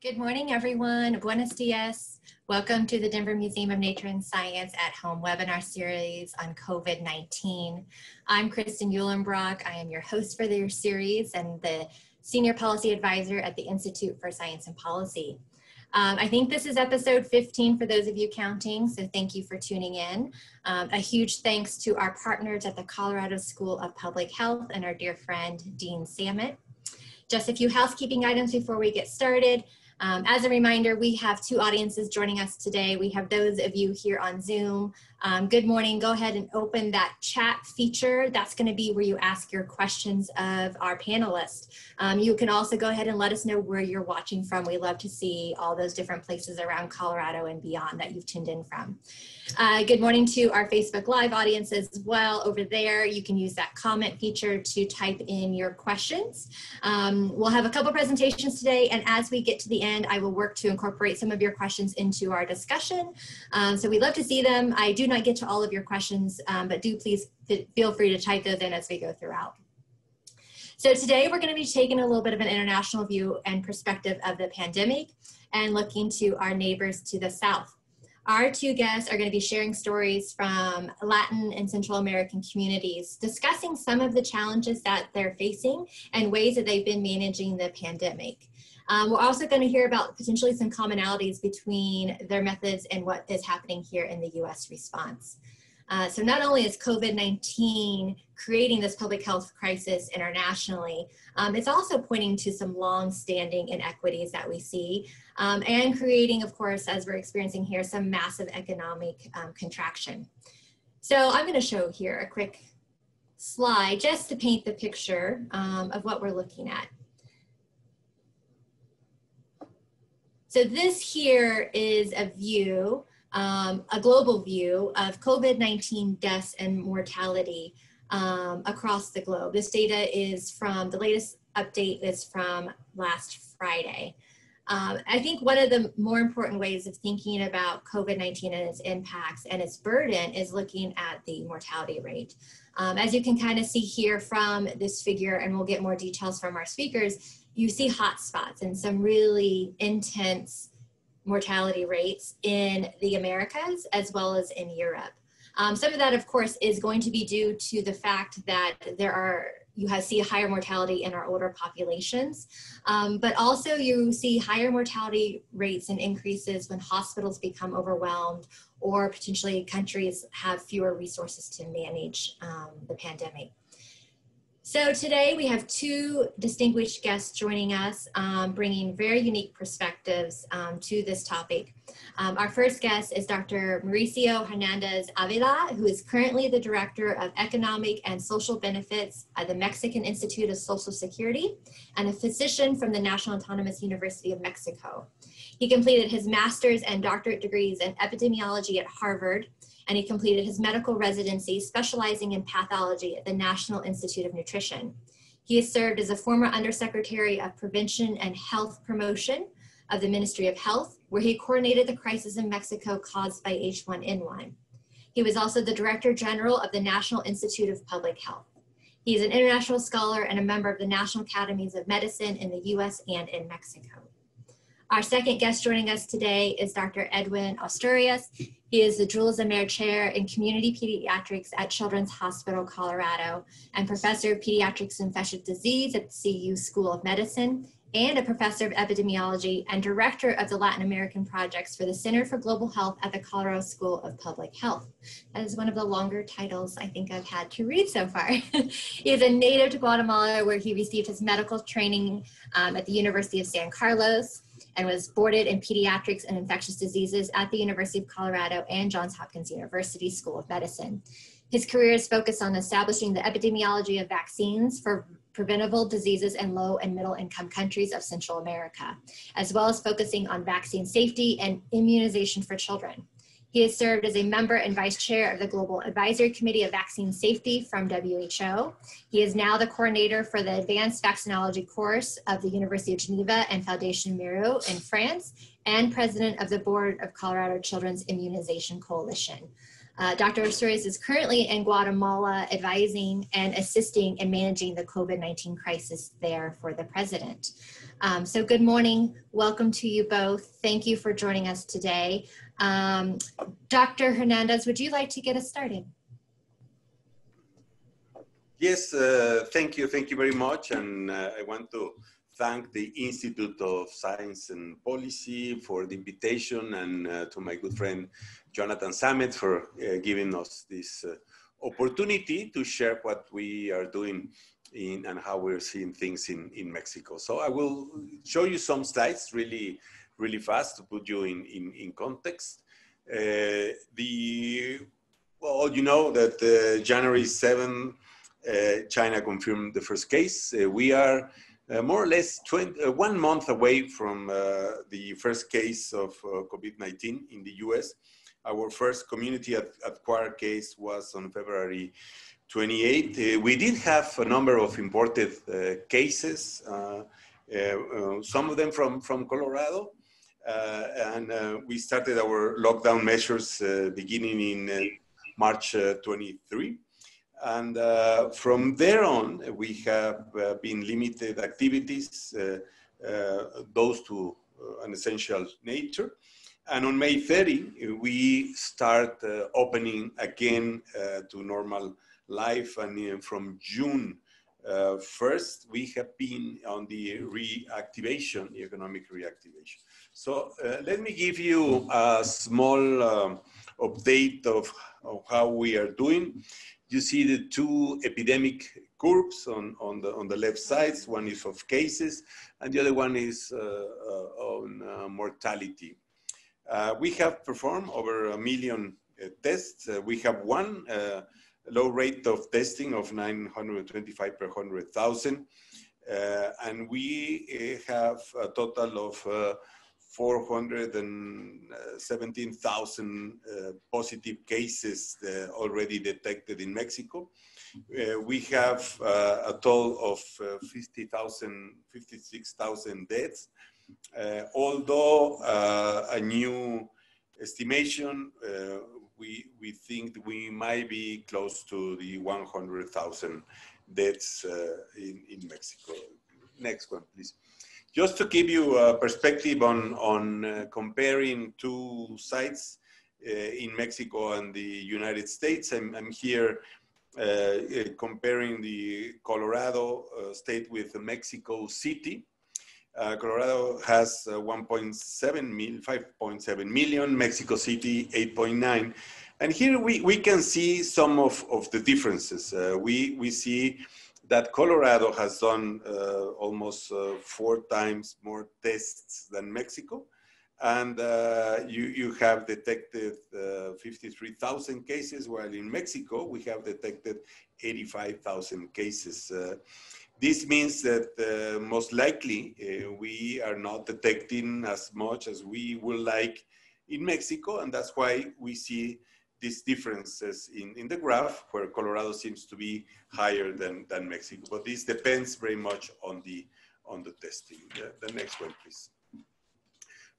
Good morning, everyone. Buenos dias. Welcome to the Denver Museum of Nature and Science at Home webinar series on COVID-19. I'm Kristen Uhlenbrock. I am your host for their series and the Senior Policy Advisor at the Institute for Science and Policy. Um, I think this is episode 15 for those of you counting, so thank you for tuning in. Um, a huge thanks to our partners at the Colorado School of Public Health and our dear friend, Dean Samet. Just a few housekeeping items before we get started. Um, as a reminder, we have two audiences joining us today. We have those of you here on Zoom. Um, good morning. Go ahead and open that chat feature. That's going to be where you ask your questions of our panelists. Um, you can also go ahead and let us know where you're watching from. We love to see all those different places around Colorado and beyond that you've tuned in from. Uh, good morning to our Facebook Live audience as well. Over there, you can use that comment feature to type in your questions. Um, we'll have a couple presentations today, and as we get to the end, I will work to incorporate some of your questions into our discussion. Um, so we'd love to see them. I do not get to all of your questions, um, but do please feel free to type those in as we go throughout. So today we're going to be taking a little bit of an international view and perspective of the pandemic and looking to our neighbors to the south. Our two guests are going to be sharing stories from Latin and Central American communities, discussing some of the challenges that they're facing and ways that they've been managing the pandemic. Um, we're also going to hear about potentially some commonalities between their methods and what is happening here in the US response. Uh, so not only is COVID-19 creating this public health crisis internationally, um, it's also pointing to some long-standing inequities that we see um, and creating, of course, as we're experiencing here, some massive economic um, contraction. So I'm gonna show here a quick slide just to paint the picture um, of what we're looking at. So this here is a view um, a global view of COVID-19 deaths and mortality um, across the globe. This data is from, the latest update is from last Friday. Um, I think one of the more important ways of thinking about COVID-19 and its impacts and its burden is looking at the mortality rate. Um, as you can kind of see here from this figure, and we'll get more details from our speakers, you see hotspots and some really intense mortality rates in the Americas as well as in Europe. Um, some of that, of course, is going to be due to the fact that there are you have, see higher mortality in our older populations, um, but also you see higher mortality rates and increases when hospitals become overwhelmed or potentially countries have fewer resources to manage um, the pandemic. So today we have two distinguished guests joining us, um, bringing very unique perspectives um, to this topic. Um, our first guest is Dr. Mauricio Hernandez Avila, who is currently the Director of Economic and Social Benefits at the Mexican Institute of Social Security and a physician from the National Autonomous University of Mexico. He completed his master's and doctorate degrees in epidemiology at Harvard and he completed his medical residency specializing in pathology at the National Institute of Nutrition. He has served as a former Undersecretary of Prevention and Health Promotion of the Ministry of Health, where he coordinated the crisis in Mexico caused by H1N1. He was also the Director General of the National Institute of Public Health. He is an international scholar and a member of the National Academies of Medicine in the US and in Mexico. Our second guest joining us today is Dr. Edwin Asturias. He is the Jules Amer Chair in Community Pediatrics at Children's Hospital, Colorado, and Professor of Pediatrics and Infectious Disease at the CU School of Medicine, and a Professor of Epidemiology and Director of the Latin American Projects for the Center for Global Health at the Colorado School of Public Health. That is one of the longer titles I think I've had to read so far. he is a native to Guatemala where he received his medical training um, at the University of San Carlos and was boarded in pediatrics and infectious diseases at the University of Colorado and Johns Hopkins University School of Medicine. His career is focused on establishing the epidemiology of vaccines for preventable diseases in low and middle income countries of Central America, as well as focusing on vaccine safety and immunization for children. He has served as a member and vice chair of the Global Advisory Committee of Vaccine Safety from WHO. He is now the coordinator for the Advanced Vaccinology course of the University of Geneva and Foundation Mérieux in France, and president of the board of Colorado Children's Immunization Coalition. Uh, Dr. Asturias is currently in Guatemala advising and assisting in managing the COVID-19 crisis there for the president. Um, so good morning, welcome to you both. Thank you for joining us today. Um, Dr. Hernandez, would you like to get us started? Yes, uh, thank you, thank you very much. And uh, I want to thank the Institute of Science and Policy for the invitation and uh, to my good friend Jonathan Samet for uh, giving us this uh, opportunity to share what we are doing in and how we're seeing things in, in Mexico. So I will show you some slides really, really fast to put you in, in, in context. Uh, the, well, you know that uh, January 7, uh, China confirmed the first case. Uh, we are uh, more or less 20, uh, one month away from uh, the first case of uh, COVID-19 in the US. Our first community acquired case was on February 28. we did have a number of imported cases, some of them from, from Colorado, uh, and uh, we started our lockdown measures uh, beginning in March 23. And uh, from there on, we have uh, been limited activities, uh, uh those to uh, an essential nature. And on May 30, we start uh, opening again to normal life. And from June 1st, we have been on the reactivation, the economic reactivation. So let me give you a small um, update of, of how we are doing you see the two epidemic curves on, on, the, on the left sides. One is of cases, and the other one is uh, uh, on uh, mortality. Uh, we have performed over a million uh, tests. Uh, we have one low rate of testing of 925 per 100,000. and we have a total of 417,000 uh, positive cases uh, already detected in Mexico. Uh, we have uh, a total of uh, 50,000, 56,000 deaths. Uh, although a new estimation, we, we think we might be close to the 100,000 deaths in, in Mexico. Next one, please. Just to give you a perspective on, on uh, comparing two sites uh, in Mexico and the United States, I'm, I'm here uh, uh comparing the Colorado uh, state with Mexico City. Uh, Colorado has 1.7 million, 5.7 million, Mexico City 8.9. And here we, we can see some of, of the differences. we, we see that Colorado has done uh, almost uh, four times more tests than Mexico. And uh, you, you have detected uh, 53,000 cases, while in Mexico, we have detected 85,000 cases. Uh, this means that uh, most likely we are not detecting as much as we would like in Mexico, and that's why we see these differences in, in the graph where Colorado seems to be higher than, than Mexico. But this depends very much on the, on the testing. The, the next one, please.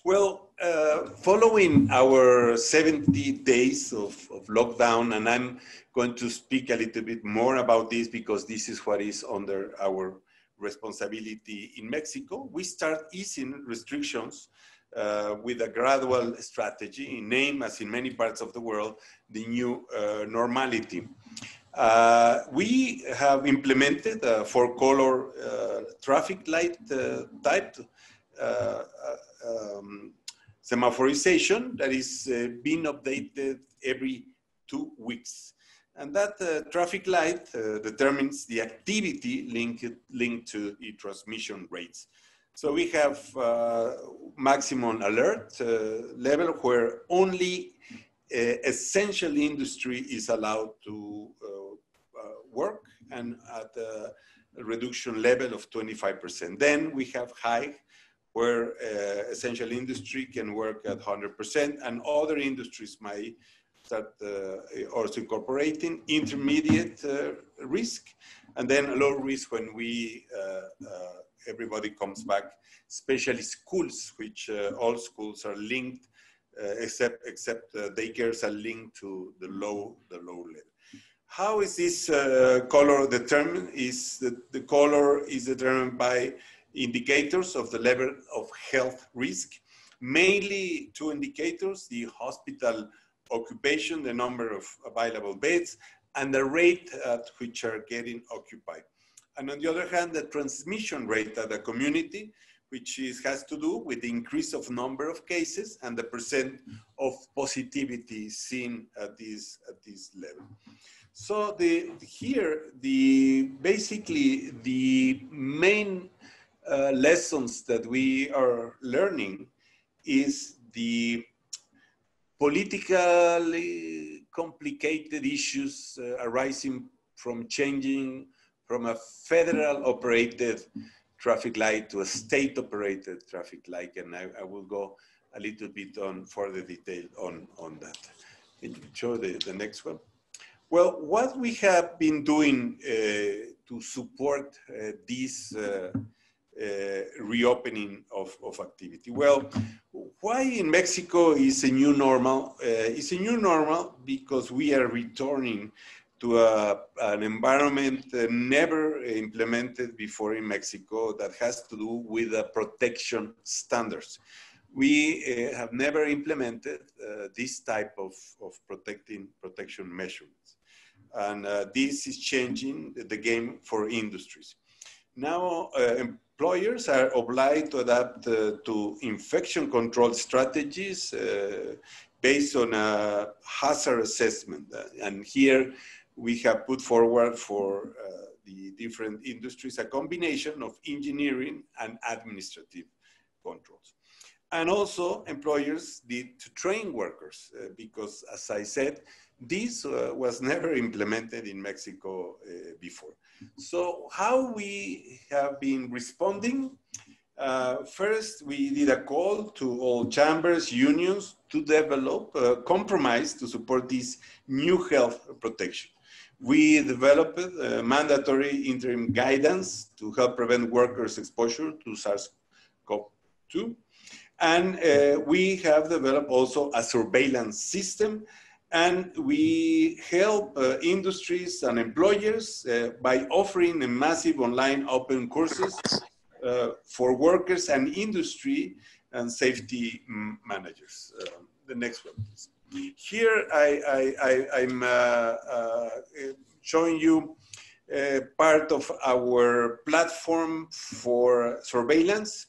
Well, uh, following our 70 days of, of lockdown, and I'm going to speak a little bit more about this because this is what is under our responsibility in Mexico, we start easing restrictions uh, with a gradual strategy, in name as in many parts of the world, the new uh, normality. Uh, we have implemented a four color uh, traffic light uh, type uh, um, semaphorization that is being updated every two weeks. And that traffic light determines the activity linked, linked to the transmission rates. So we have uh, maximum alert uh, level where only uh, essential industry is allowed to uh, uh, work and at a reduction level of 25%. Then we have high where uh, essential industry can work at 100% and other industries might start also incorporating intermediate risk and then low risk when we everybody comes back, especially schools, which uh, all schools are linked uh, except except uh, daycares are linked to the low the low level. How is this color determined? Is the, the color is determined by indicators of the level of health risk, mainly two indicators, the hospital occupation, the number of available beds, and the rate at which are getting occupied. And on the other hand, the transmission rate at the community, which is, has to do with the increase of number of cases and the percent of positivity seen at this, at this level. So the, here, the, basically the main uh, lessons that we are learning is the politically complicated issues uh, arising from changing from a federal operated traffic light to a state operated traffic light. And I, I, will go a little bit on further detail on, on that. Can you show the, the next one? Well, what we have been doing uh, to support uh, this uh, uh, reopening of, of activity. Well, why in Mexico is a new normal? Uh, it's a new normal because we are returning to a, an environment uh, never implemented before in Mexico that has to do with the protection standards. We uh, have never implemented uh, this type of, of protecting protection measurements. And uh, this is changing the game for industries. Now, employers are obliged to adapt uh, to infection control strategies uh, based on a hazard assessment. Uh, and here we have put forward for uh, the different industries a combination of engineering and administrative controls. And also employers need to train workers uh, because as I said, this uh, was never implemented in Mexico before. So how we have been responding? Uh, first, we did a call to all chambers, unions to develop a compromise to support this new health protection. We developed a mandatory interim guidance to help prevent workers' exposure to SARS-CoV-2. And uh, we have developed also a surveillance system and we help uh, industries and employers uh, by offering a massive online open courses uh, for workers and industry and safety managers. Uh, the next one, please. Here I, am uh, uh, showing you part of our platform for surveillance.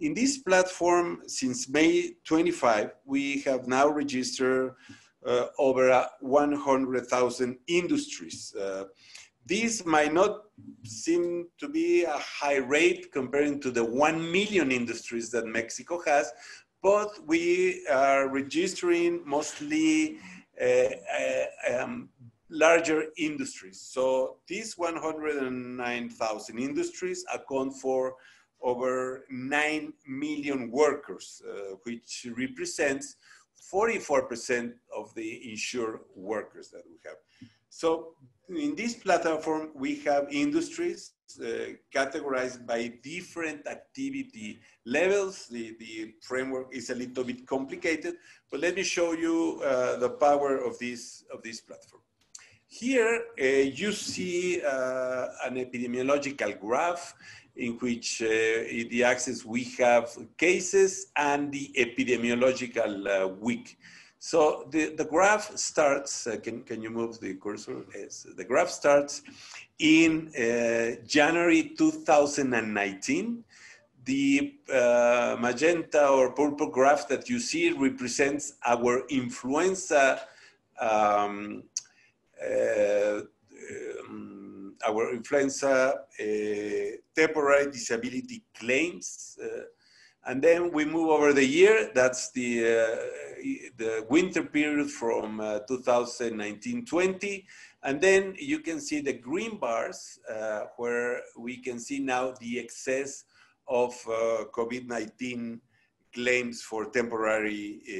In this platform, since May 25, we have now registered uh, over 100,000 industries. Uh, these might not seem to be a high rate comparing to the 1 million industries that Mexico has, but we are registering mostly uh, uh, um, larger industries. So these 109,000 industries account for over 9 million workers, uh, which represents 44% of the insured workers that we have. So in this platform, we have industries uh, categorized by different activity levels. The, the framework is a little bit complicated, but let me show you uh, the power of this, of this platform. Here, uh, you see uh, an epidemiological graph in which uh, in the axis we have cases and the epidemiological uh, week. So the, the graph starts, uh, can, can you move the cursor? Yes, the graph starts in uh, January 2019. The uh, magenta or purple graph that you see represents our influenza um, uh, um, our influenza uh, temporary disability claims. Uh, and then we move over the year. That's the, uh, the winter period from 2019-20. And then you can see the green bars where we can see now the excess of COVID-19 claims for temporary uh,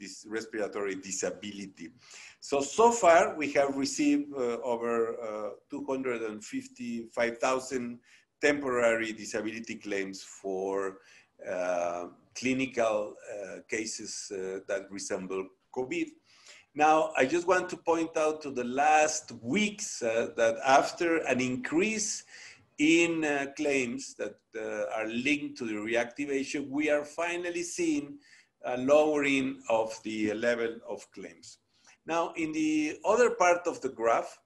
this respiratory disability. So, so far we have received uh, over uh, 255,000 temporary disability claims for uh, clinical cases that resemble COVID. Now, I just want to point out to the last weeks uh, that after an increase in uh, claims that uh, are linked to the reactivation, we are finally seeing a lowering of the level of claims. Now, in the other part of the graph,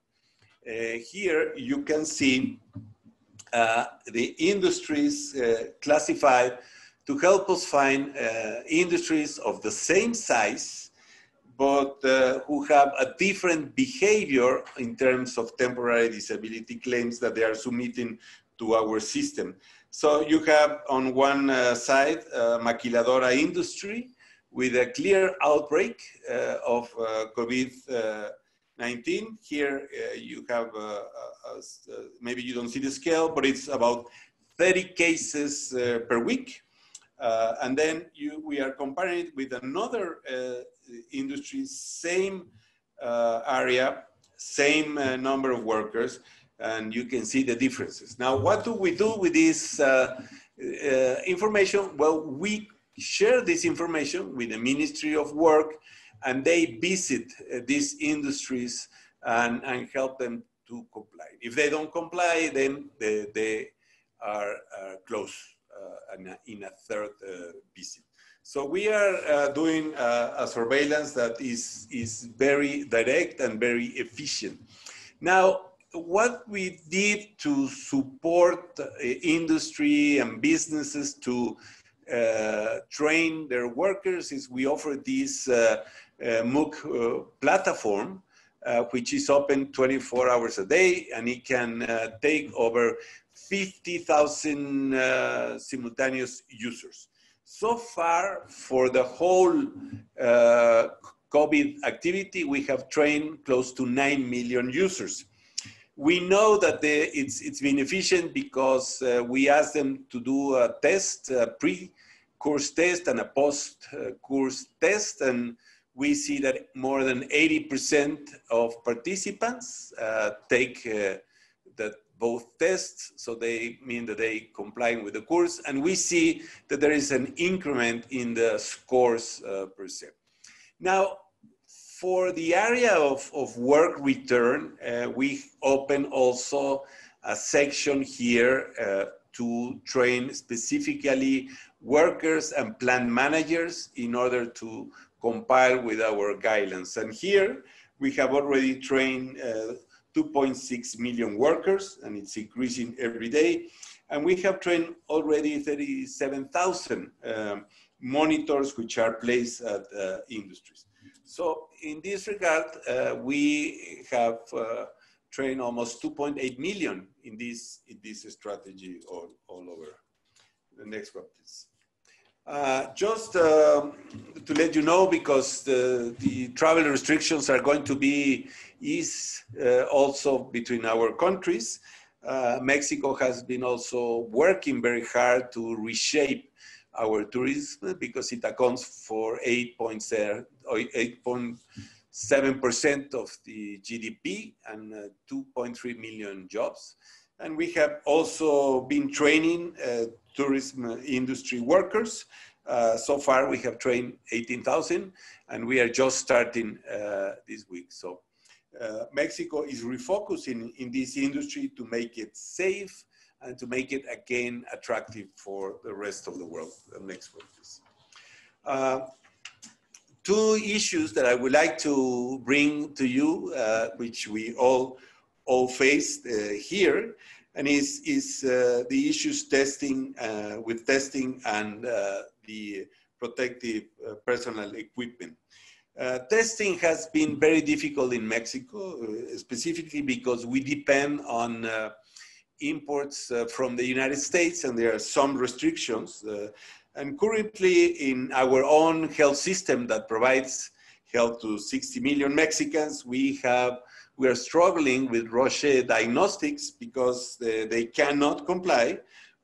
uh, here you can see uh, the industries uh, classified to help us find industries of the same size but uh, who have a different behavior in terms of temporary disability claims that they are submitting to our system. So you have on one uh, side, uh, maquiladora industry with a clear outbreak uh, of uh, COVID-19. Here uh, you have, maybe you don't see the scale, but it's about 30 cases per week. And then you, we are comparing it with another industry, same uh, area, same uh, number of workers, and you can see the differences. Now, what do we do with this uh, uh information? Well, we share this information with the Ministry of Work, and they visit uh, these industries and, and help them to comply. If they don't comply, then they, they are, are closed uh, in, a, in, a, third visit. So we are uh, doing uh, a surveillance that is, is very direct and very efficient. Now, what we did to support uh, industry and businesses to uh, train their workers is we offer this uh, uh, MOOC platform, which is open 24 hours a day, and it can take over 50,000 simultaneous users. So far, for the whole uh, COVID activity, we have trained close to 9 million users. We know that the, it's, it's been efficient because uh, we asked them to do a test, a pre-course test and a post-course test, and we see that more than 80% of participants uh, take uh, that both tests, so they mean that they comply with the course, and we see that there is an increment in the scores uh, per se. Now, for the area of, of work return, uh, we open also a section here uh, to train specifically workers and plant managers in order to compile with our guidelines. And here we have already trained uh, 2.6 million workers, and it's increasing every day. And we have trained already 37,000 um, monitors which are placed at uh, industries. So in this regard, uh, we have uh, trained almost 2.8 million in this, in this strategy all, all over. The next one, please. Uh, just uh, to let you know, because the, the, travel restrictions are going to be eased uh, also between our countries. Uh, Mexico has been also working very hard to reshape our tourism because it accounts for 8.7% of the GDP and uh, 2.3 million jobs. And we have also been training uh, tourism industry workers. Uh, so far, we have trained 18,000, and we are just starting uh, this week. So uh, Mexico is refocusing in this industry to make it safe and to make it again attractive for the rest of the world. The next one, please. Uh, two issues that I would like to bring to you, uh, which we all all faced uh, here, and is, is uh, the issues testing uh, with testing and uh, the protective uh, personal equipment. Uh, testing has been very difficult in Mexico, uh, specifically because we depend on imports from the United States and there are some restrictions. and currently in our own health system that provides health to 60 million Mexicans, we have we are struggling with Roche Diagnostics because they, they cannot comply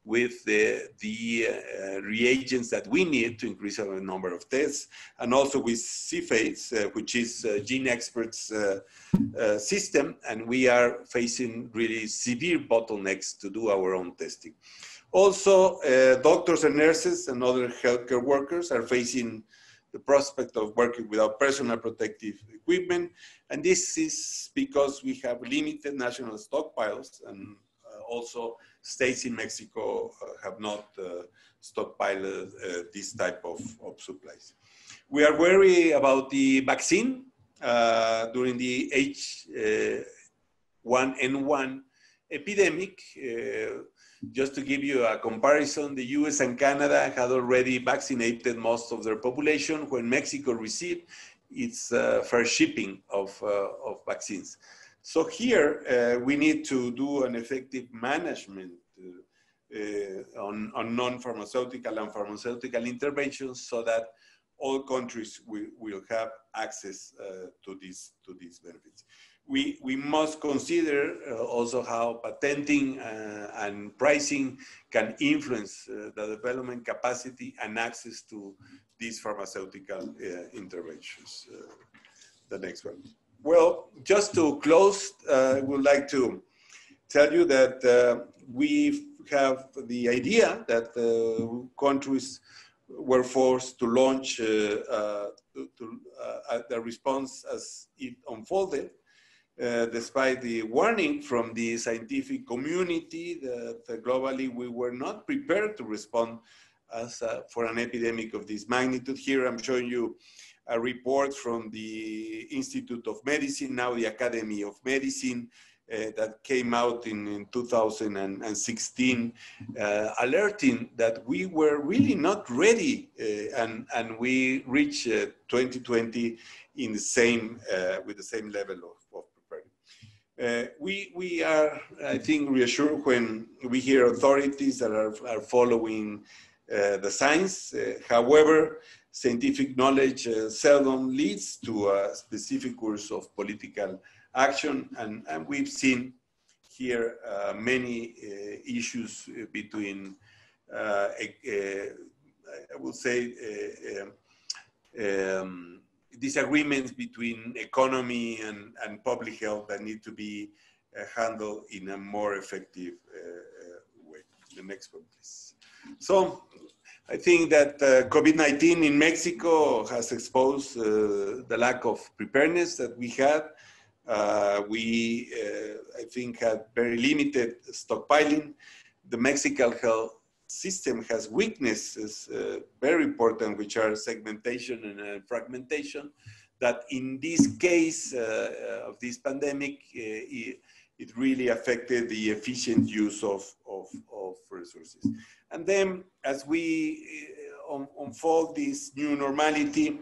with the, the uh, reagents that we need to increase our number of tests, and also with Cepheid, uh, which is uh, GeneXpert's uh, uh, system, and we are facing really severe bottlenecks to do our own testing. Also, uh, doctors and nurses and other healthcare workers are facing the prospect of working without personal protective equipment. And this is because we have limited national stockpiles and uh, also states in Mexico uh, have not uh, stockpiled uh, this type of, of supplies. We are worried about the vaccine uh, during the H1N1 epidemic. Just to give you a comparison, the US and Canada had already vaccinated most of their population when Mexico received its uh, first shipping of, uh, of vaccines. So here uh, we need to do an effective management uh, on, on non-pharmaceutical and pharmaceutical interventions so that all countries will, will have access uh, to, these, to these benefits we, we must consider uh, also how patenting uh, and pricing can influence uh, the development capacity and access to these pharmaceutical uh, interventions. Uh, the next one. Well, just to close, uh, I would like to tell you that we have the idea that countries were forced to launch to, to, the response as it unfolded uh, despite the warning from the scientific community that uh, globally we were not prepared to respond as uh, for an epidemic of this magnitude. Here I'm showing you a report from the Institute of Medicine, now the Academy of Medicine, uh, that came out in, in 2016, uh, alerting that we were really not ready, and and we reached 2020 in the same with the same level of uh, we, we are, I think, reassured when we hear authorities that are, are following uh, the science. Uh, however, scientific knowledge uh, seldom leads to a specific course of political action. And, and we've seen here uh, many uh, issues between, I would say, um, disagreements between economy and, and public health that need to be uh, handled in a more effective uh, uh way. The next one, please. So I think that uh, COVID-19 in Mexico has exposed the lack of preparedness that we had. We, I think, had very limited stockpiling. The Mexican health system has weaknesses, uh, very important, which are segmentation and uh, fragmentation, that in this case uh, of this pandemic, uh, it, it, really affected the efficient use of, of, of resources. And then as we uh, unfold this new normality,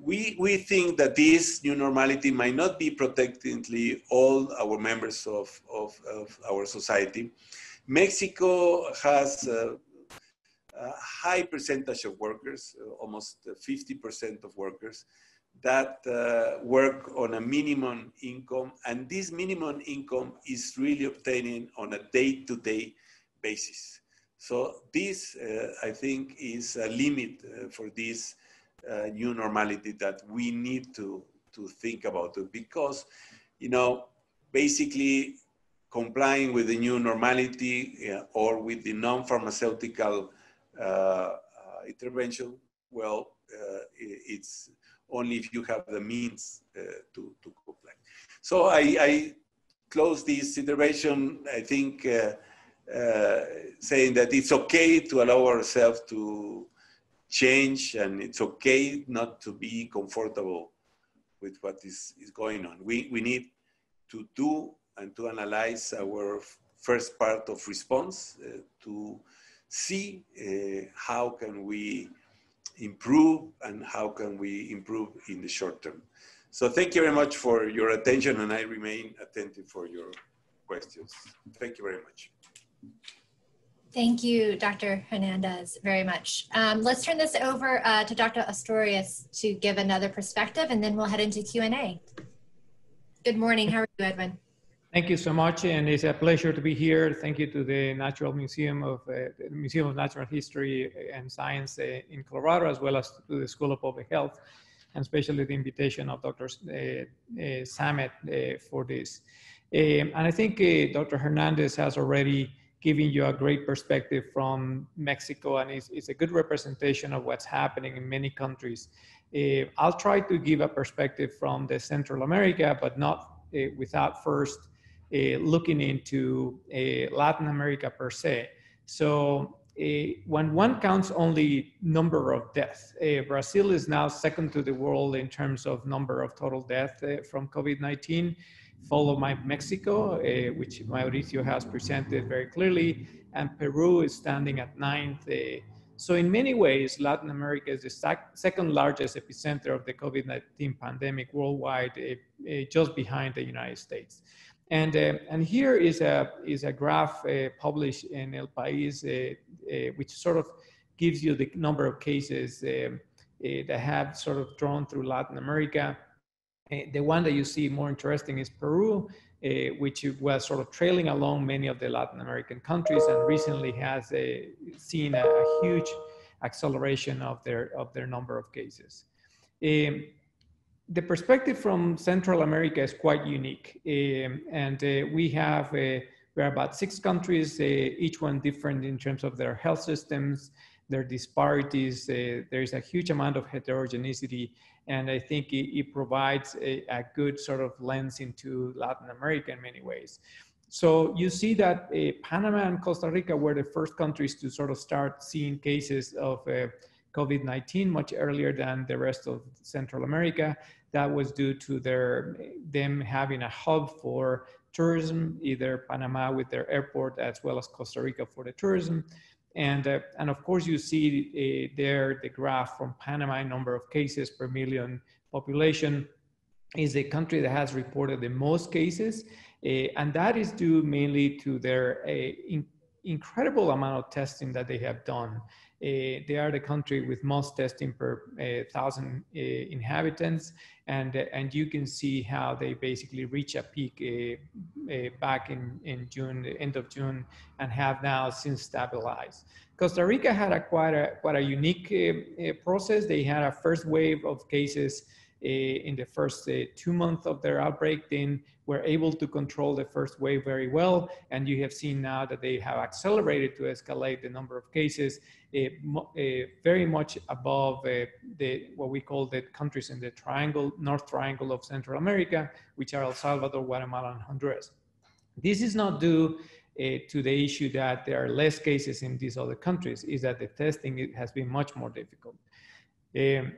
we, we think that this new normality might not be protecting all our members of, of, of our society. Mexico has a, a high percentage of workers, almost 50% of workers, that uh, work on a minimum income. And this minimum income is really obtaining on a day-to-day basis. So this, uh, I think, is a limit uh, for this uh, new normality that we need to, to think about it because, you know, basically complying with the new normality uh, or with the non-pharmaceutical uh, uh, intervention, well, uh, it's only if you have the means to, to comply. So I, I close this intervention, I think, saying that it's okay to allow ourselves to change and it's okay not to be comfortable with what is, is going on. We, we need to do and to analyze our first part of response uh, to see uh, how can we improve and how can we improve in the short term. So thank you very much for your attention and I remain attentive for your questions. Thank you very much. Thank you, Dr. Hernandez, very much. Um, let's turn this over uh, to Dr. Asturias to give another perspective and then we'll head into Q&A. Good morning, how are you, Edwin? Thank you so much, and it's a pleasure to be here. Thank you to the Natural Museum of uh, Museum of Natural History and Science uh, in Colorado, as well as to the School of Public Health, and especially the invitation of Dr. Uh, uh, Samet uh, for this. Um, and I think uh, Dr. Hernandez has already given you a great perspective from Mexico, and it's, it's a good representation of what's happening in many countries. I'll try to give a perspective from the Central America, but not without first Eh, looking into uh, Latin America per se. So eh, when one counts only number of deaths, Brazil is now second to the world in terms of number of total deaths from COVID-19 followed by Mexico, which Mauricio has presented very clearly, and Peru is standing at ninth. So in many ways, Latin America is the sec second largest epicenter of the COVID-19 pandemic worldwide, just behind the United States. And, uh, and here is a, is a graph uh, published in El País, which sort of gives you the number of cases um, that have sort of drawn through Latin America. Eh, the one that you see more interesting is Peru, uh, which was sort of trailing along many of the Latin American countries and recently has seen a, a, huge acceleration of their, of their number of cases. Um, the perspective from Central America is quite unique. Um, and uh, we have, uh, we're about six countries, each one different in terms of their health systems, their disparities. there's a huge amount of heterogeneity and I think it, it provides a, a, good sort of lens into Latin America in many ways. So you see that uh, Panama and Costa Rica were the first countries to sort of start seeing cases of uh, COVID-19 much earlier than the rest of Central America. That was due to their them having a hub for tourism, either Panama with their airport as well as Costa Rica for the tourism. And, uh, and of course, you see uh, there the graph from Panama number of cases per million population is the country that has reported the most cases. Uh, and that is due mainly to their uh, in, incredible amount of testing that they have done. Uh, they are the country with most testing per uh, thousand uh, inhabitants, and and you can see how they basically reach a peak back in in June, end of June, and have now since stabilized. Costa Rica had a quite a quite a unique process. They had a first wave of cases in the first two months of their outbreak. Then were able to control the first wave very well. And you have seen now that they have accelerated to escalate the number of cases uh, very much above the what we call the countries in the triangle, North Triangle of Central America, which are El Salvador, Guatemala, and Honduras. This is not due uh, to the issue that there are less cases in these other countries, is that the testing has been much more difficult. Um,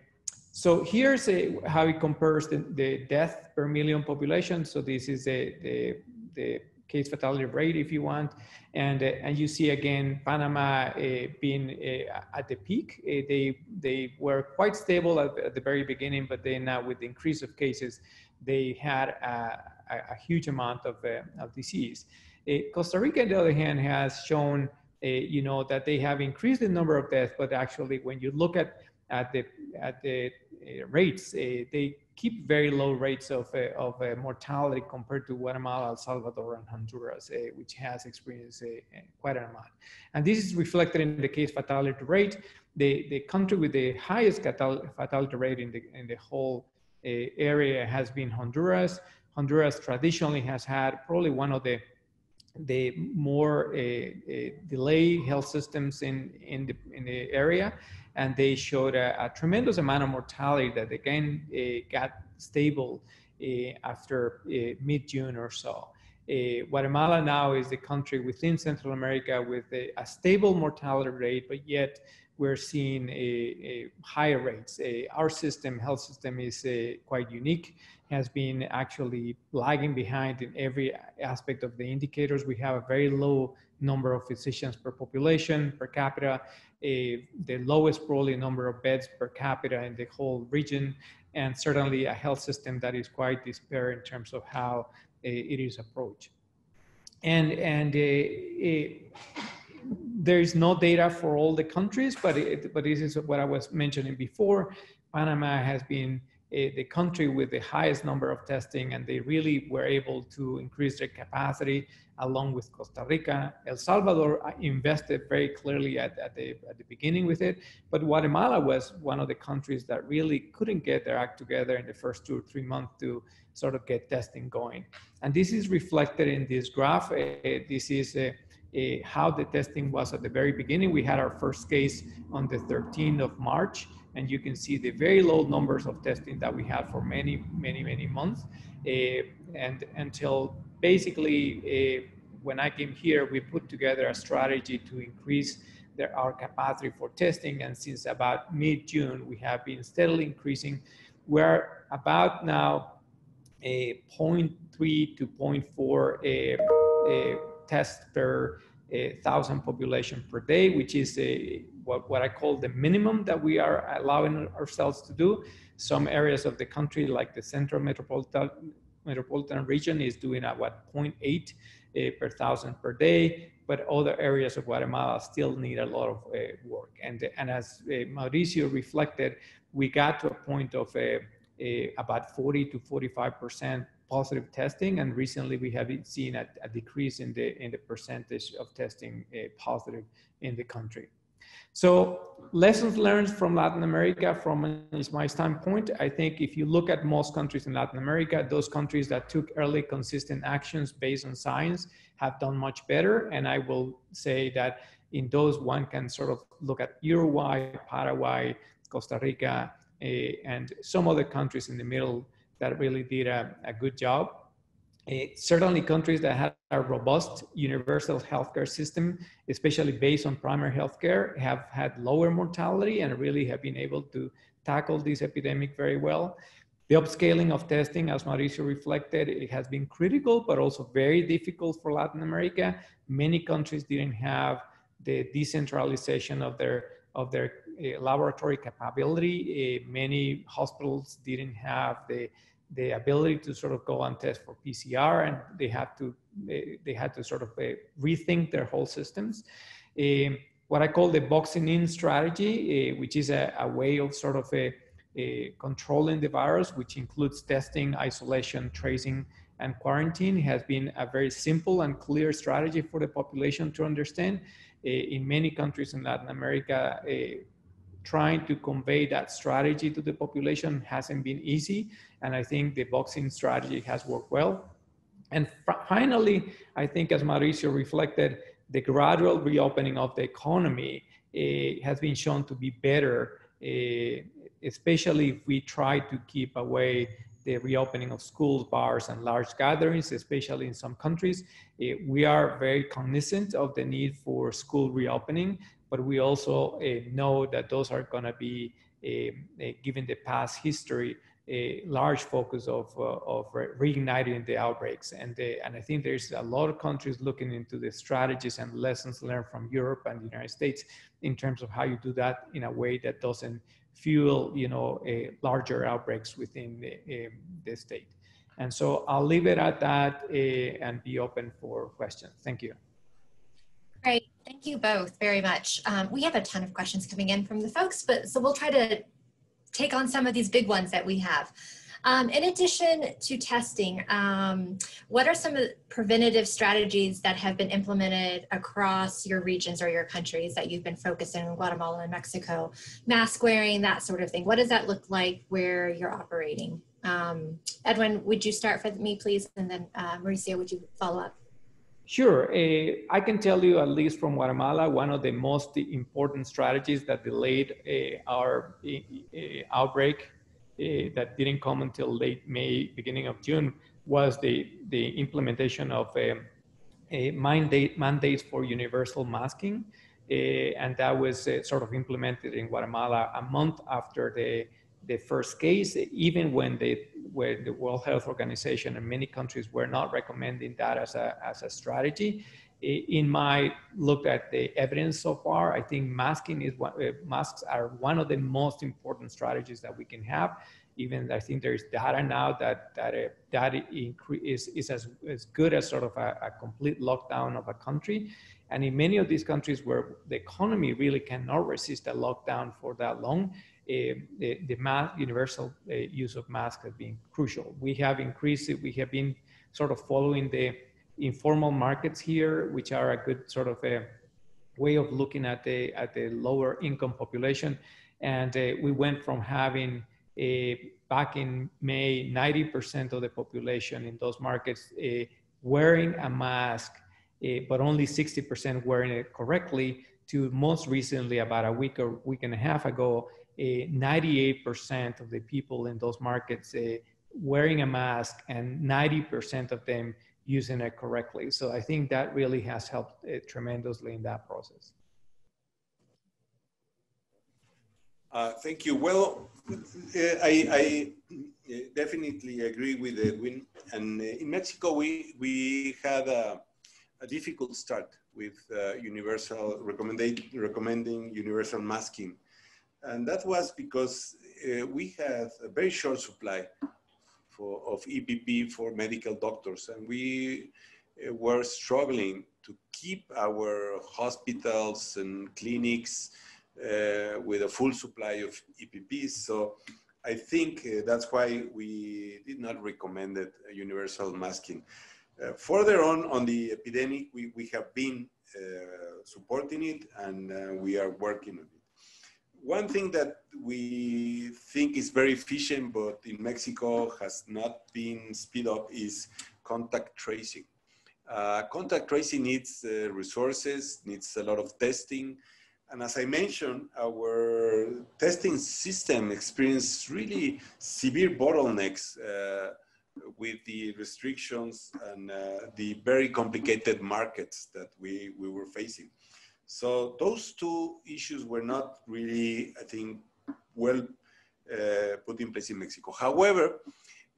so here's a, how it compares the, the, death per million population. So this is the, the, the case fatality rate, if you want. And, uh, and you see again, Panama uh, being uh, at the peak. Uh, they, they were quite stable at, at, the very beginning, but then now with the increase of cases, they had a, a, huge amount of, uh, of disease. Uh, Costa Rica, on the other hand, has shown, you know, that they have increased the number of deaths, but actually when you look at at the at the uh, rates, uh, they keep very low rates of uh, of mortality compared to Guatemala, El Salvador, and Honduras, which has experienced quite an amount. And this is reflected in the case fatality rate. The the country with the highest fatality rate in the in the whole area has been Honduras. Honduras traditionally has had probably one of the the more uh, uh, delay health systems in in the in the area and they showed a, a tremendous amount of mortality that again uh, got stable uh, after uh, mid-June or so. Uh, Guatemala now is the country within Central America with a, a stable mortality rate, but yet we're seeing a, a higher rates. our system, health system, is quite unique. Has been actually lagging behind in every aspect of the indicators. We have a very low number of physicians per population per capita a, the lowest probably number of beds per capita in the whole region, and certainly a health system that is quite despair in terms of how eh, it is approached. And, and eh, eh, there is no data for all the countries, but, it, but this is what I was mentioning before. Panama has been the country with the highest number of testing, and they really were able to increase their capacity along with Costa Rica. El Salvador uh, invested very clearly at, at, the, at the beginning with it, but Guatemala was one of the countries that really couldn't get their act together in the first two or three months to sort of get testing going. And this is reflected in this graph. Uh, this is uh, uh, how the testing was at the very beginning. We had our first case on the 13th of March, and you can see the very low numbers of testing that we had for many, many, many months. Uh, and until basically uh, when I came here, we put together a strategy to increase our capacity for testing. And since about mid-June, we have been steadily increasing. We're about now a 0.3 to 0.4 tests per thousand population per day, which is a, what, what I call the minimum that we are allowing ourselves to do. Some areas of the country, like the central metropolitan, metropolitan region, is doing at what 0.8 uh, per thousand per day, but other areas of Guatemala still need a lot of uh, work. And, and as uh, Mauricio reflected, we got to a point of about 40 to 45 percent positive testing, and recently we have seen a, a, decrease in the in the percentage of testing uh, positive in the country. So lessons learned from Latin America, from my standpoint, I think if you look at most countries in Latin America, those countries that took early consistent actions based on science have done much better. And I will say that in those, one can sort of look at Uruguay, Paraguay, Costa Rica, uh, and some other countries in the middle that really did a, a good job. Uh, certainly countries that have a robust universal healthcare system, especially based on primary healthcare, have had lower mortality and really have been able to tackle this epidemic very well. The upscaling of testing, as Mauricio reflected, it has been critical, but also very difficult for Latin America. Many countries didn't have the decentralization of their of their laboratory capability. Uh, many hospitals didn't have the the ability to sort of go and test for PCR, and they had to they, had to sort of uh, rethink their whole systems. Um, what I call the boxing in strategy, uh, which is a, a, way of sort of a, a controlling the virus, which includes testing, isolation, tracing, and quarantine, has been a very simple and clear strategy for the population to understand. Uh, in many countries in Latin America, uh, trying to convey that strategy to the population hasn't been easy. And I think the boxing strategy has worked well. And finally, I think as Mauricio reflected, the gradual reopening of the economy uh, has been shown to be better, uh, especially if we try to keep away the reopening of schools, bars, and large gatherings, especially in some countries. Uh, we are very cognizant of the need for school reopening, but we also uh, know that those are going to be, uh, uh, given the past history, a large focus of, uh, of reigniting the outbreaks. And, and I think there's a lot of countries looking into the strategies and lessons learned from Europe and the United States in terms of how you do that in a way that doesn't fuel, you know, larger outbreaks within the, the state. And so I'll leave it at that uh, and be open for questions. Thank you. Thank you both very much. Um, we have a ton of questions coming in from the folks, but so we'll try to take on some of these big ones that we have. Um, in addition to testing, um, what are some of the preventative strategies that have been implemented across your regions or your countries that you've been focusing on Guatemala and Mexico? Mask wearing, that sort of thing. What does that look like where you're operating? Um, Edwin, would you start for me, please? And then uh, Mauricio, would you follow up? Sure. Uh, I can tell you, at least from Guatemala, one of the most important strategies that delayed uh, our uh, outbreak that didn't come until late May, beginning of June, was the, the implementation of a mandate, mandates for universal masking. And that was sort of implemented in Guatemala a month after the the first case, even when, they, when the World Health Organization and many countries were not recommending that as a, as a strategy. In my look at the evidence so far, I think masking is one, uh, masks are one of the most important strategies that we can have. Even I think there's data now that that uh, that is is as, as good as sort of a, a complete lockdown of a country. And in many of these countries where the economy really cannot resist a lockdown for that long, the, the mass, universal uh, use of masks has been crucial. We have increased it. We have been sort of following the informal markets here, which are a good sort of a way of looking at the at the lower income population. And uh, we went from having a back in May, 90% of the population in those markets uh, wearing a mask but only 60% wearing it correctly to most recently about a week or week and a half ago, 98% of the people in those markets wearing a mask and 90% of them using it correctly. So I think that really has helped uh, tremendously in that process. Uh, thank you. Well, I, I, definitely agree with Edwin. And in Mexico, we, we had a, a difficult start with uh, universal recommending universal masking. And that was because uh, we had a very short supply for, of EPP for medical doctors. And we uh, were struggling to keep our hospitals and clinics uh, with a full supply of EPPs. So I think uh, that's why we did not recommend it, universal masking. Uh, further on, on the epidemic, we, we have been uh, supporting it and uh, we are working on it. One thing that we think is very efficient, but in Mexico has not been speed up is contact tracing. Uh, contact tracing needs uh, resources, needs a lot of testing. And as I mentioned, our testing system experienced really severe bottlenecks uh, with the restrictions and uh, the very complicated markets that we, we were facing. So those two issues were not really, I think, well uh, put in place in Mexico. However,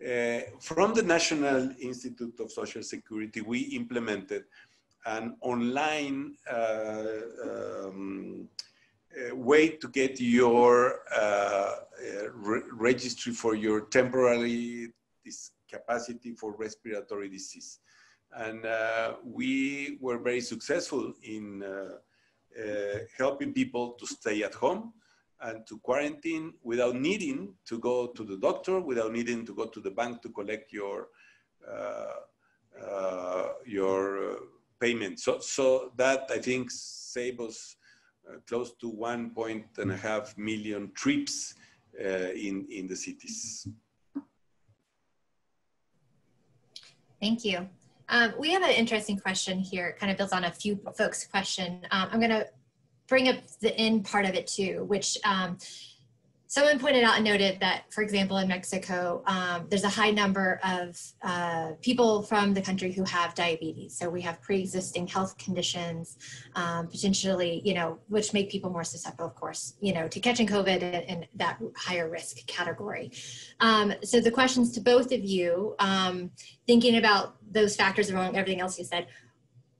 uh, from the National Institute of Social Security, we implemented an online uh, um, uh, way to get your uh, uh, re registry for your temporary capacity for respiratory disease. And we were very successful in uh, helping people to stay at home and to quarantine without needing to go to the doctor, without needing to go to the bank to collect your uh, uh, your payment. So, so that I think saves us uh, close to one point and a half million trips uh, in in the cities. Thank you. Um, we have an interesting question here, it kind of builds on a few folks' question. Um, I'm going to bring up the end part of it too, which um, someone pointed out and noted that, for example, in Mexico, um, there's a high number of uh, people from the country who have diabetes. So we have pre-existing health conditions, um, potentially, you know, which make people more susceptible, of course, you know, to catching COVID in that higher risk category. Um, so the questions to both of you, um, thinking about those factors among everything else you said,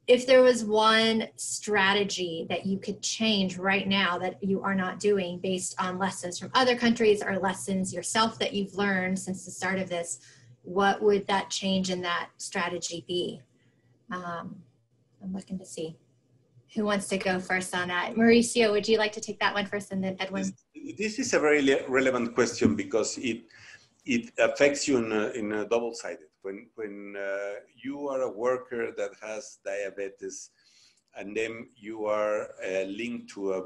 if there was one strategy that you could change right now that you are not doing based on lessons from other countries or lessons yourself that you've learned since the start of this, what would that change in that strategy be? Um, I'm looking to see who wants to go first on that. Mauricio, would you like to take that one first and then Edwin? This, this is a very relevant question because it, it affects you in a, in a double-sided when, when uh, you are a worker that has diabetes and then you are uh, linked to a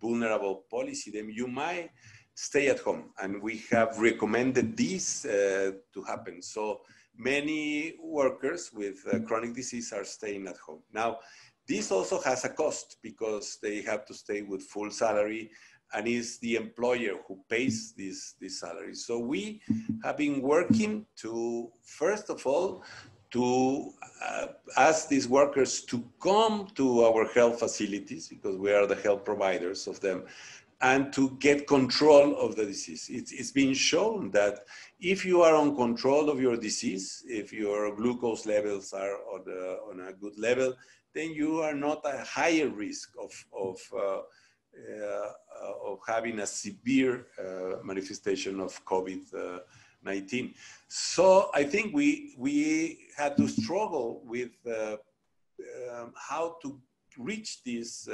vulnerable policy, then you might stay at home. And we have recommended this uh, to happen. So many workers with uh, chronic disease are staying at home. Now, this also has a cost because they have to stay with full salary and it's the employer who pays this, this salary. So we have been working to, first of all, to uh, ask these workers to come to our health facilities because we are the health providers of them and to get control of the disease. It's, it's been shown that if you are on control of your disease, if your glucose levels are on a, on a good level, then you are not at higher risk of, of uh, of having a severe uh, manifestation of COVID-19. So I think we, we had to struggle with uh, um, how to reach these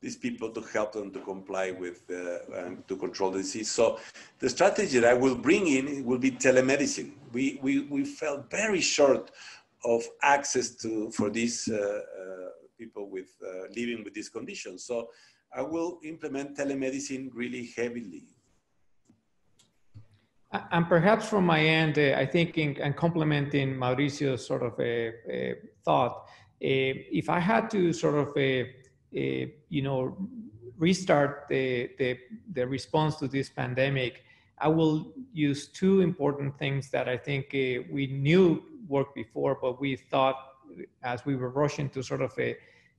these people to help them to comply with uh, and to control the disease. So the strategy that I will bring in will be telemedicine. We, we, we felt very short of access to for these uh, uh, people with living with these conditions. So I will implement telemedicine really heavily. And perhaps from my end, uh, I think in, and complementing Mauricio's sort of a, a thought, uh, if I had to sort of, you know, restart the, the, the response to this pandemic, I will use two important things that I think uh, we knew worked before, but we thought as we were rushing to sort of a,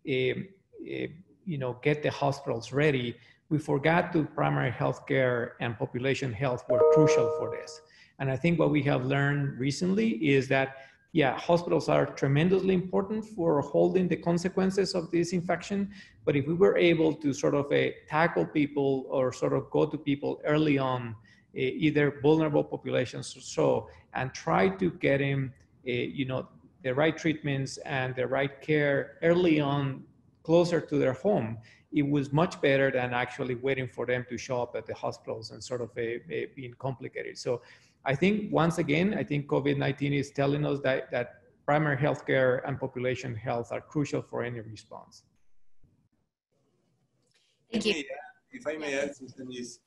a, a, you know get the hospitals ready, we forgot to primary health care and population health were crucial for this. And I think what we have learned recently is that yeah, hospitals are tremendously important for holding the consequences of this infection. But if we were able to sort of uh, tackle people or sort of go to people early on, uh, either vulnerable populations or so, and try to get them, uh, you know, the right treatments and the right care early on, closer to their home, it was much better than actually waiting for them to show up at the hospitals and sort of being complicated. So I think once again, I think COVID-19 is telling us that, that primary healthcare and population health are crucial for any response. Thank you. If I may add, something is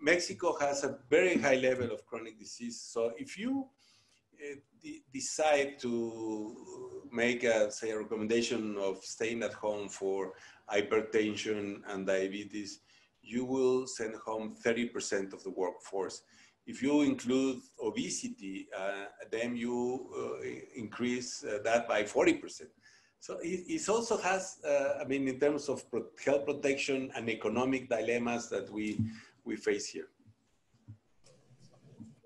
Mexico has a very high level of chronic disease. So if you uh, decide to make a say a recommendation of staying at home for hypertension and diabetes, you will send home 30% of the workforce. If you include obesity, uh, then you uh, increase uh, that by 40%. So it, it also has, uh, I mean, in terms of health protection and economic dilemmas that we, we face here.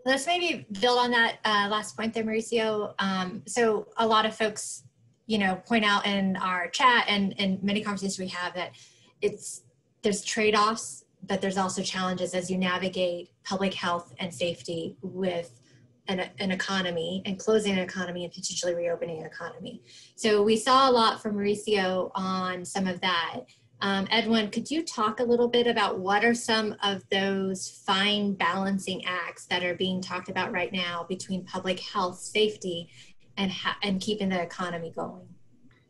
Let's maybe build on that uh, last point there, Mauricio. Um, so a lot of folks, you know, point out in our chat and, in many conversations we have that it's there's trade-offs but there's also challenges as you navigate public health and safety with an, an, economy and closing an economy and potentially reopening an economy. So we saw a lot from Mauricio on some of that. Um, Edwin, could you talk a little bit about what are some of those fine balancing acts that are being talked about right now between public health, safety, and, and keeping the economy going?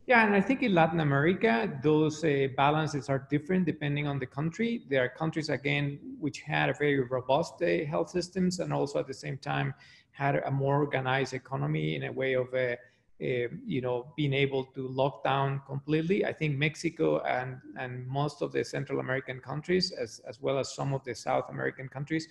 Yeah, and I think in Latin America, those uh, balances are different depending on the country. There are countries, again, which had a very robust uh, health systems and also at the same time had a more organized economy in a way of, uh, you know, being able to lock down completely. I think Mexico and, and most of the Central American countries, as, as well as some of the South American countries,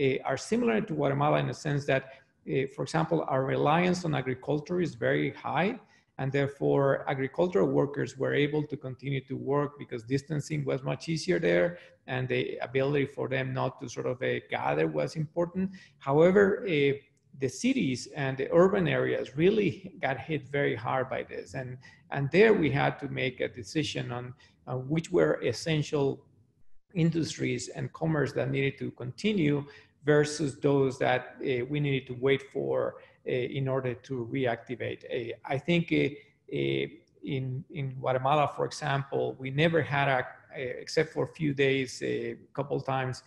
uh, are similar to Guatemala in the sense that, uh, for example, our reliance on agriculture is very high and therefore agricultural workers were able to continue to work because distancing was much easier there and the ability for them not to sort of uh, gather was important. However, uh, the cities and the urban areas really got hit very hard by this. And, and there we had to make a decision on uh, which were essential industries and commerce that needed to continue versus those that uh, we needed to wait for uh, in order to reactivate. Uh, I think uh, in, in Guatemala, for example, we never had a, except for a few days, a couple times,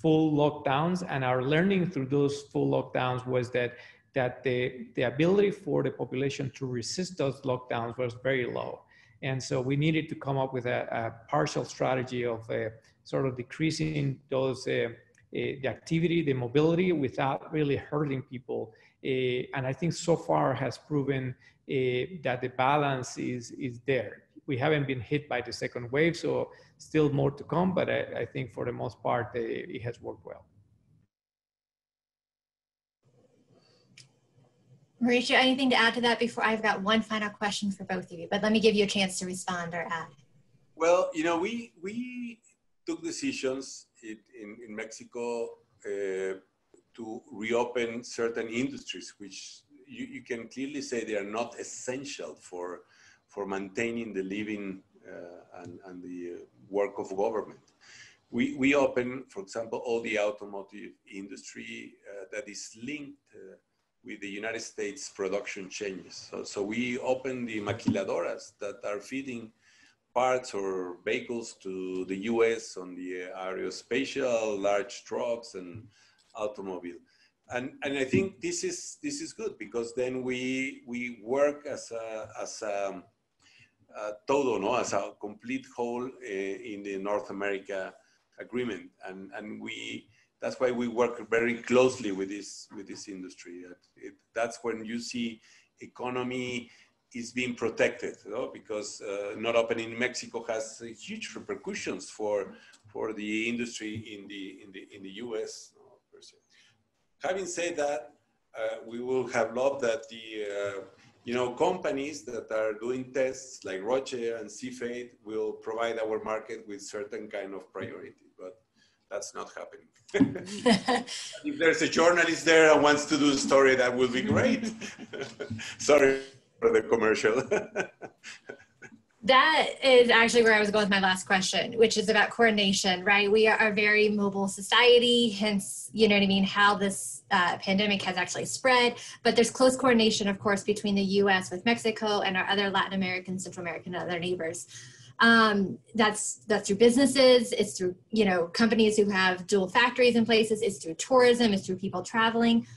full lockdowns and our learning through those full lockdowns was that that the, the ability for the population to resist those lockdowns was very low. And so we needed to come up with a, a partial strategy of uh, sort of decreasing those uh, uh, the activity, the mobility without really hurting people. Uh, and I think so far has proven that the balance is, is there. We haven't been hit by the second wave, so still more to come, but I, I think for the most part, it has worked well. Mauricio, anything to add to that before I've got one final question for both of you, but let me give you a chance to respond or add. Well, you know, we, we took decisions in, in, in Mexico uh, to reopen certain industries, which you, you, can clearly say they are not essential for, for maintaining the living uh, and, and the work of government. We, we open, for example, all the automotive industry uh, that is linked uh, with the United States production changes. So, so we open the maquiladoras that are feeding parts or vehicles to the US on the aerospatial, large trucks and automobile. And, and I think this is, this is good because then we, we work as a, as a, a todo, no? as a complete whole uh, in the North America agreement. And, and we, that's why we work very closely with this, with this industry. It, that's when you see economy is being protected, you know, because uh, not opening in Mexico has huge repercussions for for the industry in the in the in the U.S. Having said that, uh, we will have loved that the uh, you know companies that are doing tests like Roche and Cepheid will provide our market with certain kind of priority, but that's not happening. if there's a journalist there and wants to do a story, that would be great. Sorry for the commercial. that is actually where I was going with my last question, which is about coordination, right? We are a very mobile society, hence, you know what I mean, how this uh, pandemic has actually spread. But there's close coordination, of course, between the US with Mexico and our other Latin American, Central American, and other neighbors. Um, that's that's through businesses, it's through you know companies who have dual factories in places, it's through tourism, it's through people traveling.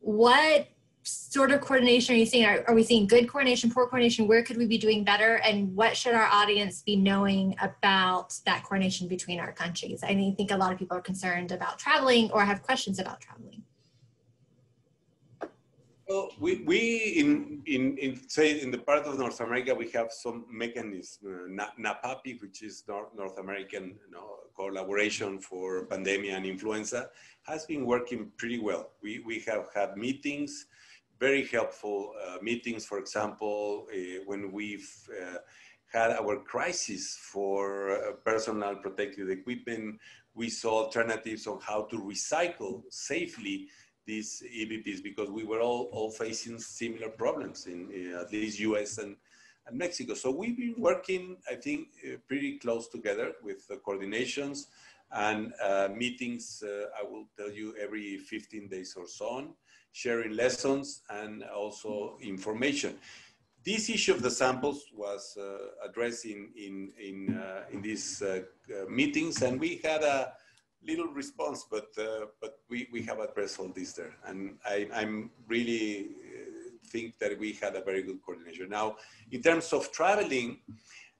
What sort of coordination are you seeing? Are, are, we seeing good coordination, poor coordination? Where could we be doing better? And what should our audience be knowing about that coordination between our countries? I mean, I think a lot of people are concerned about traveling or have questions about traveling. Well, we, we in, in, in, say, in the part of North America, we have some mechanism, uh, NAPAPI, which is North, North American you know, collaboration for pandemic and influenza, has been working pretty well. We, we have had meetings, very helpful uh, meetings. For example, uh, when we've uh, had our crisis for uh, personal protective equipment, we saw alternatives on how to recycle safely these EPPs because we were all, all facing similar problems in, in at least US and, and Mexico. So we've been working, I think, uh, pretty close together with the coordinations and uh, meetings, I will tell you, every 15 days or so on sharing lessons and also information. This issue of the samples was uh, addressed in, in, in, uh, in these uh, meetings and we had a little response, but, uh, but we, we have addressed all this there. And I, I'm really uh, think that we had a very good coordination. Now, in terms of traveling,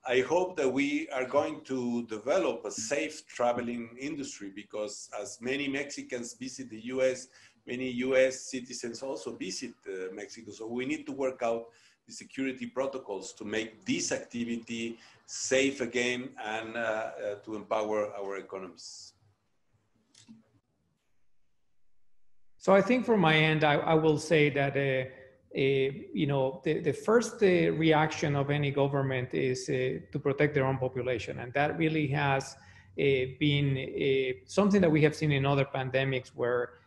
I hope that we are going to develop a safe traveling industry because as many Mexicans visit the US, many US citizens also visit uh, Mexico. So we need to work out the security protocols to make this activity safe again and uh, uh, to empower our economies. So I think from my end, I, I will say that, uh, uh, you know, the, the first uh, reaction of any government is to protect their own population. And that really has been something that we have seen in other pandemics where uh,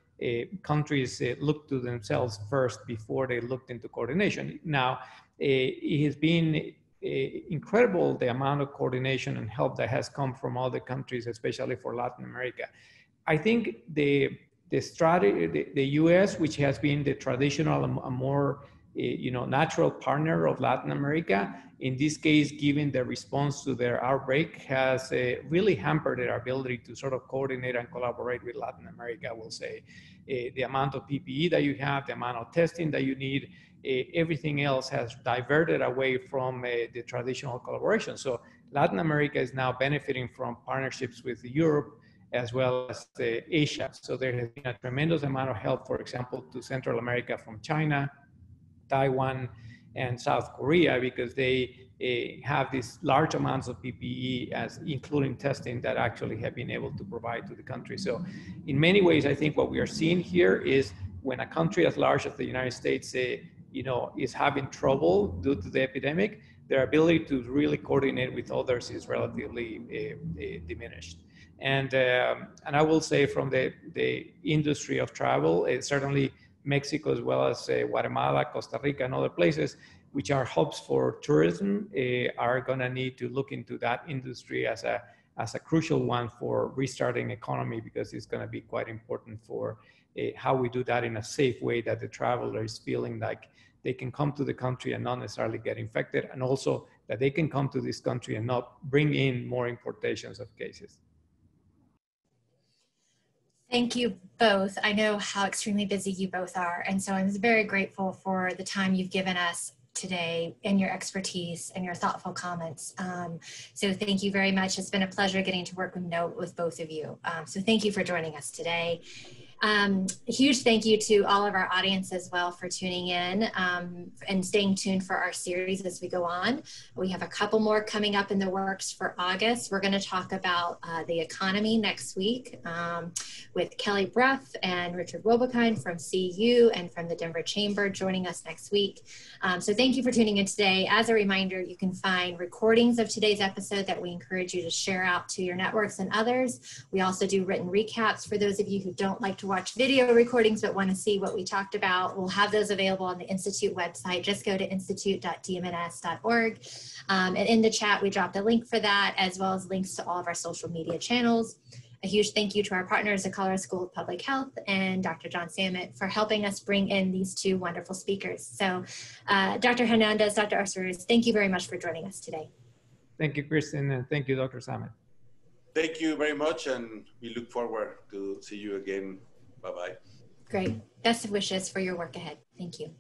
countries uh, look to themselves first before they looked into coordination. Now, uh, it has been incredible the amount of coordination and help that has come from other countries, especially for Latin America. I think the the strategy, the, the U.S., which has been the traditional, a more you know, natural partner of Latin America, in this case, given the response to their outbreak, has uh, really hampered their ability to sort of coordinate and collaborate with Latin America, I will say. Uh, the amount of PPE that you have, the amount of testing that you need, uh, everything else has diverted away from the traditional collaboration. So Latin America is now benefiting from partnerships with Europe as well as Asia. So there has been a tremendous amount of help, for example, to Central America from China, Taiwan, and South Korea because they uh, have these large amounts of PPE as including testing that actually have been able to provide to the country. So in many ways, I think what we are seeing here is when a country as large as the United States, uh, you know, is having trouble due to the epidemic, their ability to really coordinate with others is relatively uh, diminished. And, um, and I will say from the, the industry of travel, it certainly Mexico as well as uh, Guatemala, Costa Rica, and other places, which are hubs for tourism, uh, are going to need to look into that industry as a as a crucial one for restarting economy because it's going to be quite important for uh, how we do that in a safe way that the traveler is feeling like they can come to the country and not necessarily get infected, and also that they can come to this country and not bring in more importations of cases. Thank you both. I know how extremely busy you both are. And so I'm very grateful for the time you've given us today and your expertise and your thoughtful comments. Um, so thank you very much. It's been a pleasure getting to work with note with both of you. Um, so thank you for joining us today. Um, a huge thank you to all of our audience as well for tuning in um, and staying tuned for our series as we go on. We have a couple more coming up in the works for August. We're going to talk about uh, the economy next week um, with Kelly Brough and Richard Wobbekind from CU and from the Denver Chamber joining us next week. Um, so thank you for tuning in today. As a reminder, you can find recordings of today's episode that we encourage you to share out to your networks and others. We also do written recaps for those of you who don't like to watch video recordings but want to see what we talked about. We'll have those available on the Institute website. Just go to institute.dmns.org. Um, and in the chat, we dropped a link for that as well as links to all of our social media channels. A huge thank you to our partners, the Colorado School of Public Health and Dr. John Samet for helping us bring in these two wonderful speakers. So uh, Dr. Hernandez, Dr. Asturias, thank you very much for joining us today. Thank you, Kristen, and thank you, Dr. Samet. Thank you very much, and we look forward to see you again. Bye-bye. Great. Best of wishes for your work ahead. Thank you.